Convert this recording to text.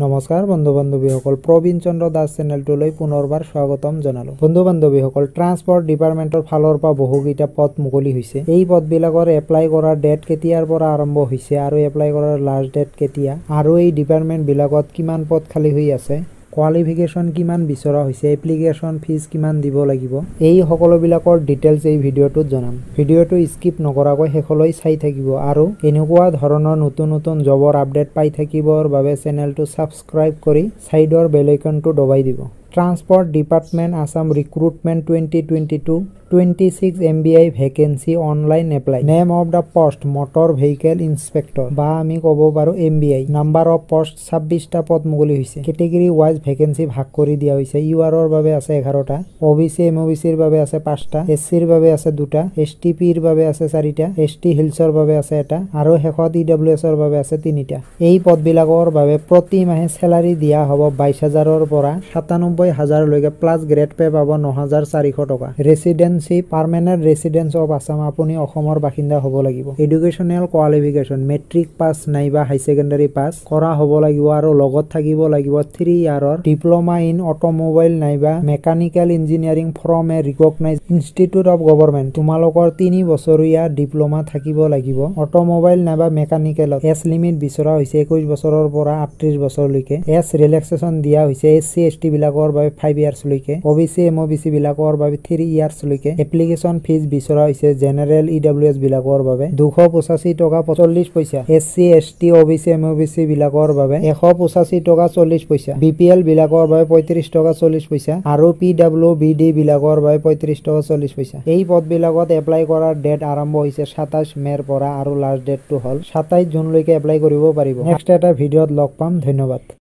নমস্কাৰ বন্ধু বান্ধৱীসকল প্ৰবীণ চন্দ্ৰ দাস চেনেলটোলৈ পুনৰবাৰ স্বাগতম জনালোঁ। বন্ধু বান্ধৱীসকল ট্ৰান্সপৰ্ট ডিপাৰ্টমেণ্টৰ ফালৰ পৰা বহুকেইটা পদ মুকলি হৈছে। এই পদবিলাকৰ এপ্লাই কৰাৰ ডেট কেতিয়াৰ পৰা আৰম্ভ হৈছে আৰু এপ্লাই কৰাৰ লাষ্ট ডেট কেতিয়া? আৰু এই ডিপাৰ্টমেণ্টবিলাকত কিমান পদ খালী হৈ আছে? কোৱালিফিকেশ্যন কিমান বিচৰা হৈছে এপ্লিকেশ্যন ফিজ কিমান দিব লাগিব এই সকলোবিলাকৰ ডিটেইলছ এই ভিডিঅ'টোত জনাম। ভিডিঅ'টো স্কিপ নকৰাকৈ শেষলৈ চাই থাকিব আৰু এনেকুৱা ধৰণৰ নতুন নতুন জবৰ আপডেট পাই থাকিবৰ বাবে চেনেলটো ছাবস্ক্ৰাইব কৰি ছাইডৰ বেলাইকনটো দবাই দিব। Transport department Assam recruitment twenty twenty two twenty six vacancy online apply name of the post motor vehicle inspector বা আমি ক'ব পাৰোঁ M V I number of post ছাব্বিছটা পদ মুকলি হৈছে। কেটেগৰী ৱাইজ ভেকেঞ্চি ভাগ কৰি দিয়া হৈছে। ইউ আৰৰ বাবে আছে এঘাৰটা। O B C M O' B চিৰ বাবে আছে পাঁচটা। এছ চিৰ বাবে আছে দুটা। এছ টি পিৰ বাবে আছে চাৰিটা। এছ টি হিলছৰ বাবে আছে এটা। আৰু শেষত ই ডাব্লিউ এছৰ বাবে আছে তিনিটা। এই পদবিলাকৰ বাবে প্ৰতি মাহে চেলাৰী দিয়া হ'ব বাইছ হাজাৰৰ পৰা সাতানব্বৈ হাজাৰলৈকে প্লাছ গ্ৰেড পে' পাব ন হাজাৰ চাৰিশ টকা। Residency permanent residence of Assam আপুনি অসমৰ বাসিন্দা হ'ব লাগিব। এডুকেশ্যনেল কোৱালিফিকেশ্যন মেট্ৰিক পাছ নাইবা হাই ছেকেণ্ডাৰী পাছ কৰা হ'ব লাগিব আৰু লগত থাকিব লাগিব থ্ৰী ইয়াৰৰ ডিপ্ল'মা ইন অট'মোবাইল নাইবা mechanical engineering from a recognize institute of government তোমালোকৰ তিনি বছৰীয়া ডিপ্ল'মা থাকিব লাগিব। অট'মোবাইল নাইবা মেকানিকেলত এজ লিমিট বিচৰা হৈছে একৈছ বছৰৰ পৰা আঠত্ৰিছ বছৰলৈকে। এজ ৰিলেক্সেশ্যন দিয়া হৈছে এছ চি এছ টি বিলাকৰ বাবে five ইয়াৰ্ছলৈকে O B C M O' B C বিলাকৰ বাবে থ্ৰী ইয়াৰ্ছলৈকে এপ্লিকেশ্যন ফিজ বিচৰা হৈছে জেনেৰেল ই ডাব্লিউ এছ বিলাকৰ বাবে দুশ পঁচাশী টকা চল্লিছ পইচা S C S T O' B C M O' B C বিলাকৰ বাবে এশ পঁচাশী টকা চল্লিছ পইচা বি পি এল বিলাকৰ বাবে পঁয়ত্ৰিছ টকা চল্লিছ পইচা আৰু পি ডাব্লিউ বি ডি বিলাকৰ বাবে পঁয়ত্ৰিছ টকা চল্লিছ পইচা। এই পদবিলাকত এপ্লাই কৰাৰ ডেট আৰম্ভ হৈছে সাতাইছ মে'ৰ পৰা আৰু লাষ্ট ডেটটো হ'ল সাতাইছ জুনলৈকে এপ্লাই কৰিব পাৰিব। নেক্সট এটা ভিডিঅ'ত লগ পাম। ধন্যবাদ।